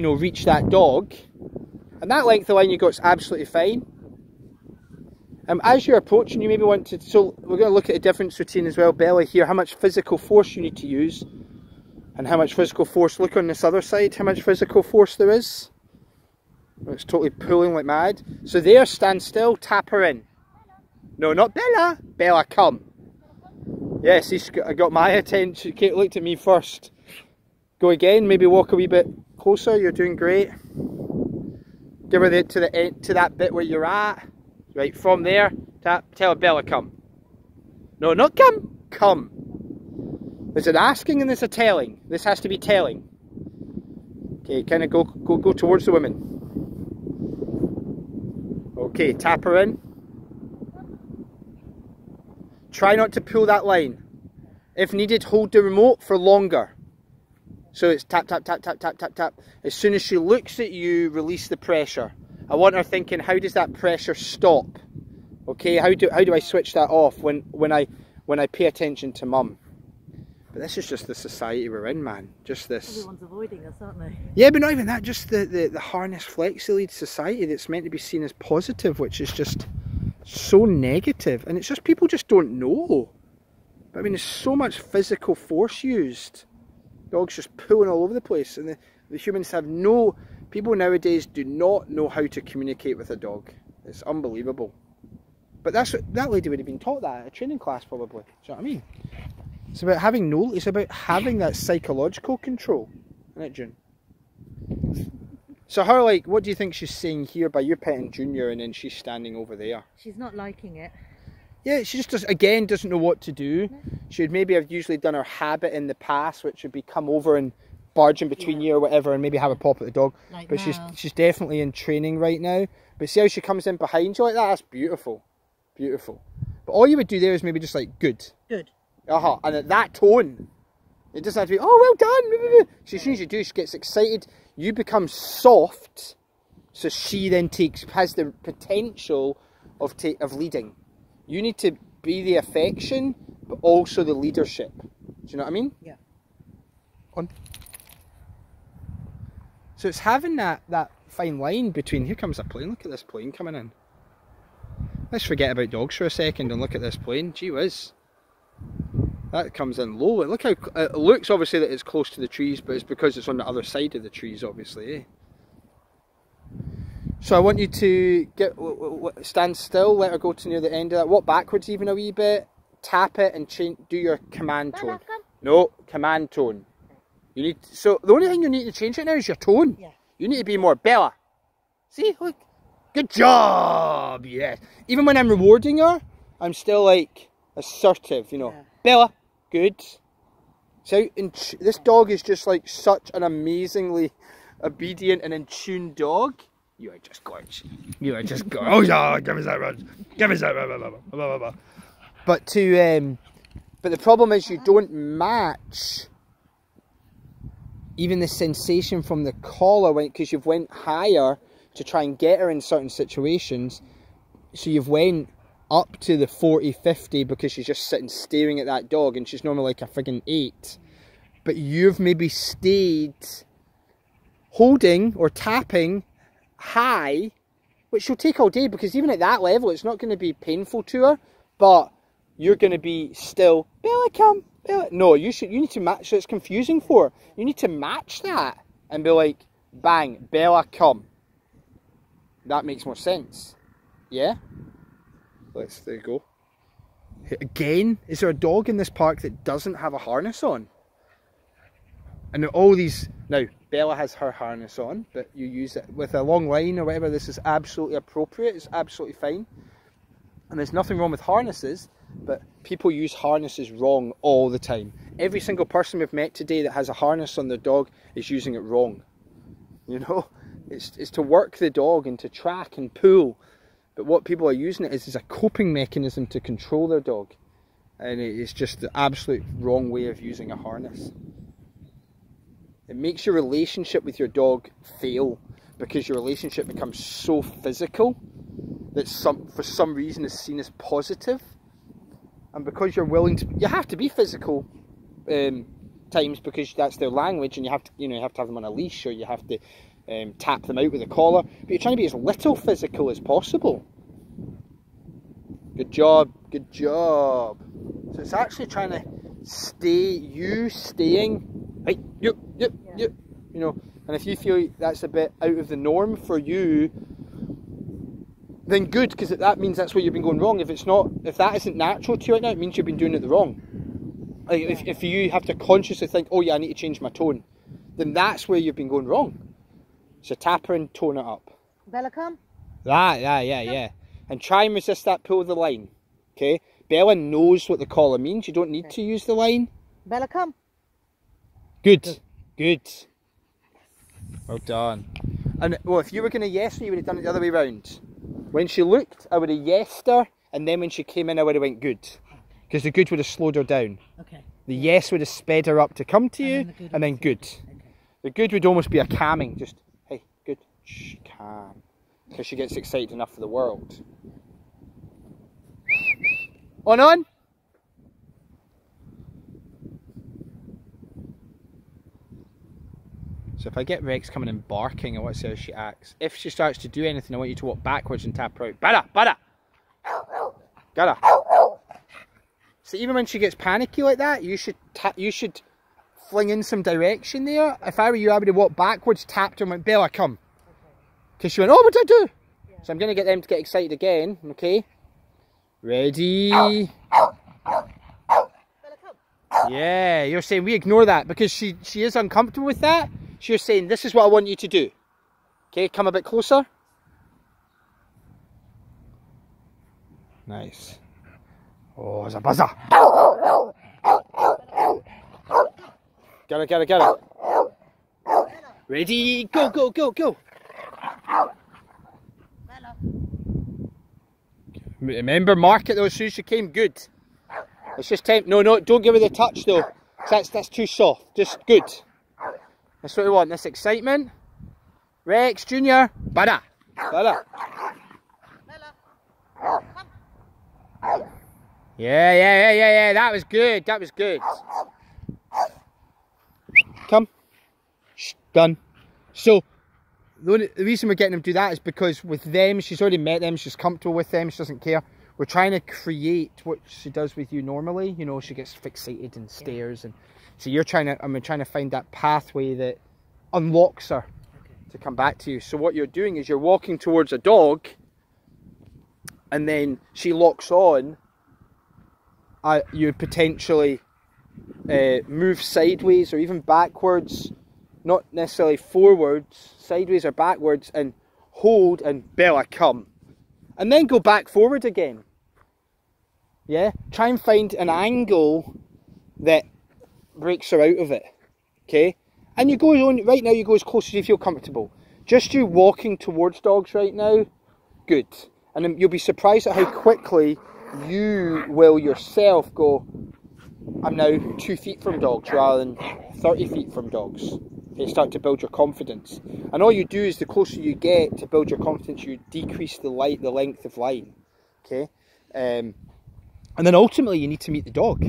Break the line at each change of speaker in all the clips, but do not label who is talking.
you know, reach that dog. And that length of line you got is absolutely fine. Um, as you're approaching, you maybe want to, so we're going to look at a difference routine as well, Bella here, how much physical force you need to use and how much physical force, look on this other side, how much physical force there is. It's totally pulling like mad. So there, stand still, tap her in. No, not Bella. Bella, come. Yes, he's got my attention. Kate looked at me first. Go again, maybe walk a wee bit closer. You're doing great. Give her the, to the end, to that bit where you're at. Right, from there, tap, tell Bella come. No, not come, come. There's an asking and there's a telling. This has to be telling. Okay, kind of go, go, go towards the women. Okay, tap her in. Try not to pull that line. If needed, hold the remote for longer. So it's tap, tap, tap, tap, tap, tap, tap. As soon as she looks at you, release the pressure. I want her thinking, how does that pressure stop? Okay, how do how do I switch that off when when I when I pay attention to mum? But this is just the society we're in, man. Just this.
Everyone's avoiding us, aren't they?
Yeah, but not even that. Just the the, the harness flexi lead society that's meant to be seen as positive, which is just so negative. and it's just people just don't know. But I mean, there's so much physical force used. Dogs just pulling all over the place, and the, the humans have no. People nowadays do not know how to communicate with a dog. It's unbelievable. But that's what that lady would have been taught that at a training class, probably. Do you know what I mean? It's about having no. It's about having that psychological control, isn't it, June? So how like what do you think she's saying here by you petting Junior and then she's standing over there?
She's not liking it.
Yeah, she just does again doesn't know what to do. She'd maybe have usually done her habit in the past, which would be come over and barge in between yeah. you or whatever and maybe have a pop at the dog. Like but now. she's she's definitely in training right now. But see how she comes in behind you like that? That's beautiful. Beautiful. But all you would do there is maybe just like good.
Good.
Uh-huh. And at that tone, it doesn't have to be, oh well done. So as soon as you do, she gets excited you become soft so she then takes has the potential of ta- of leading you need to be the affection but also the leadership do you know what i mean
yeah
on so it's having that that fine line between here comes a plane look at this plane coming in let's forget about dogs for a second and look at this plane gee whiz that comes in low. Look how it looks obviously that it's close to the trees, but it's because it's on the other side of the trees, obviously. Eh? So I want you to get stand still, let her go to near the end of that. Walk backwards even a wee bit. Tap it and change, do your command tone. No, command tone. You need so the only thing you need to change it now is your tone.
Yeah.
You need to be more Bella. See, look. Good job. Yes. Even when I'm rewarding her, I'm still like assertive. You know, yeah. Bella good. So this dog is just like such an amazingly obedient and in tune dog. You are just gorgeous. You are just gorgeous. oh yeah, give us that run. Give us that run. But to um, but the problem is you don't match even the sensation from the collar when because you've went higher to try and get her in certain situations. So you've went up to the 40, 50 because she's just sitting staring at that dog and she's normally like a friggin' 8. But you've maybe stayed holding or tapping high, which she'll take all day because even at that level it's not going to be painful to her, but you're going to be still, Bella come, Bella. No, you should. You need to match, so it's confusing for her. You need to match that and be like, bang, Bella come. That makes more sense. Yeah? Let's there you go. Again, is there a dog in this park that doesn't have a harness on? And all these now Bella has her harness on, but you use it with a long line or whatever. This is absolutely appropriate. It's absolutely fine, and there's nothing wrong with harnesses. But people use harnesses wrong all the time. Every single person we've met today that has a harness on their dog is using it wrong. You know, it's it's to work the dog and to track and pull but what people are using it is as a coping mechanism to control their dog. And it's just the absolute wrong way of using a harness. It makes your relationship with your dog fail because your relationship becomes so physical that some for some reason is seen as positive. And because you're willing to, you have to be physical um, times because that's their language, and you have to, you know, you have to have them on a leash or you have to um, tap them out with a collar. But you're trying to be as little physical as possible. Good job, good job. So it's actually trying to stay, you staying, hey, you, you,
Yeah.
you, you know. And if you feel that's a bit out of the norm for you, then good, because that means that's where you've been going wrong. If it's not, if that isn't natural to you right now, it means you've been doing it the wrong. Like if, if you have to consciously think, oh yeah, I need to change my tone, then that's where you've been going wrong. So tap her and tone it up.
Bella, come.
That, yeah, yeah, yeah. And try and resist that pull of the line. Okay? Bella knows what the collar means. You don't need to use the line.
Bella, come.
Good. Good. Well done. And well, if you were going to yes her, you would have done it the other way round. When she looked, I would have yesed her, and then when she came in, I would have went good. Because the good would have slowed her down.
Okay.
The yes would have sped her up to come to you,
And then the good
and then good.
Okay.
The good would almost be a calming, just, hey, good, shh, calm. Because she gets excited enough for the world. On, on. So if I get Rex coming and barking, I want to see how she acts. If she starts to do anything, I want you to walk backwards and tap her out. Bada, bada. Gotta. So even when she gets panicky like that, you should you should fling in some direction there. If I were you, I would have walked backwards, tapped her and went, Bella, come. Because she went, oh, what did I do? So I'm going to get them to get excited again, okay? Ready?
Bella, come.
Yeah, you're saying we ignore that because she, she is uncomfortable with that. She's saying, this is what I want you to do. Okay, come a bit closer. Nice. Oh, there's a buzzer. Get it, get it, get it. Ready? Go, go, go, go. Remember, mark it though as soon as she came. Good. It's just time. No, no, don't give her the touch though. That's that's too soft. Just good. That's what we want. This excitement. Rex Junior. Bada. Bada. Yeah, yeah, yeah, yeah, yeah. That was good. That was good. Come. Shh, done. So, the reason we're getting them to do that is because with them, she's already met them, she's comfortable with them, she doesn't care. We're trying to create what she does with you normally. You know, she gets fixated and stares, and so you're trying to. I'm trying to find that pathway that unlocks her
Okay.
to come back to you. So what you're doing is you're walking towards a dog, and then she locks on. Uh, you would potentially uh, move sideways or even backwards, not necessarily forwards, sideways or backwards, and hold and Bella come, and then go back forward again. Yeah, try and find an angle that breaks her out of it. Okay, and you go on right now. You go as close as you feel comfortable. Just you walking towards dogs right now, good. And you'll be surprised at how quickly you will yourself go. I'm now two feet from dogs rather than 30 feet from dogs. You start to build your confidence. And all you do is the closer you get to build your confidence, you decrease the light, the length of line. Okay? Um, and then ultimately you need to meet the dog.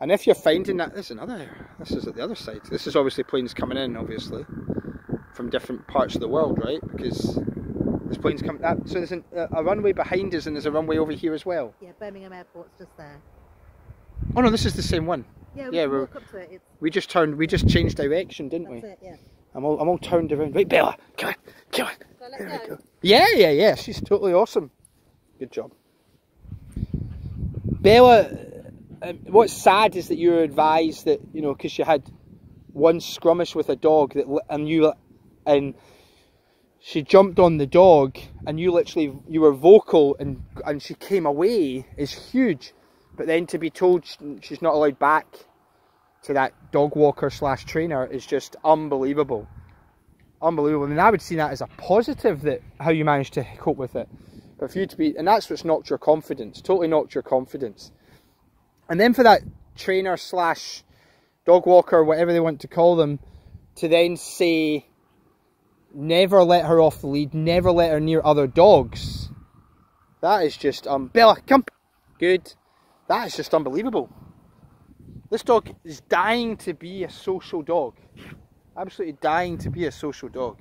And if you're finding that, there's another, this is at the other side. This is obviously planes coming in, obviously, from different parts of the world, right? Because there's planes coming, that, so there's an, a, runway behind us and there's a runway over here as well.
Yeah, Birmingham Airport's just there.
Oh no, this is the same one.
Yeah, we
Yeah,
can
we're-
walk up to it.
We just turned, we just changed direction, didn't
that's
we?
it, yeah.
I'm all, I'm all turned around. Right, Bella, come on, come on.
So let's
There we
go.
go. Yeah, yeah, yeah. She's totally awesome. Good job. Bella, um, what's sad is that you were advised that, you know, because you had one scrummish with a dog that, and you, and she jumped on the dog and you literally, you were vocal and, and she came away is huge. But then to be told she's not allowed back to that dog walker slash trainer is just unbelievable unbelievable. Mean, I would see that as a positive that how you managed to cope with it. But for you to be, and that's what's knocked your confidence, totally knocked your confidence. And then for that trainer slash dog walker, whatever they want to call them, to then say, never let her off the lead, never let her near other dogs. That is just, um, Bella, come, good. That is just unbelievable. This dog is dying to be a social dog. Absolutely dying to be a social dog.